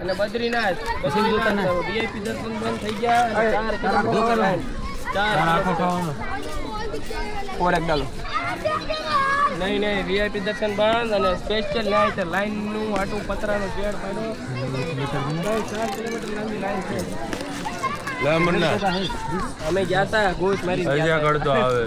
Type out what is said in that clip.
અને બદ્રીનાથ. બદ્રીનાથ. વીઆઈપી દર્શન બંધ થઈ ગયા ચાર કિલોમીટર લાઈન. ચાર કિલોમીટર. ડાલો નહીં નહીં વીઆઈપી દર્શન બંધ અને સ્પેશિયલ લાઈન છે. લાઈનનું આટું પતરાનો શેડ પડ્યો. ચાર કિલોમીટર લાંબી લાઈન છે. અમે ગયા હતા ગોશ મારી હજી કરતો આવે.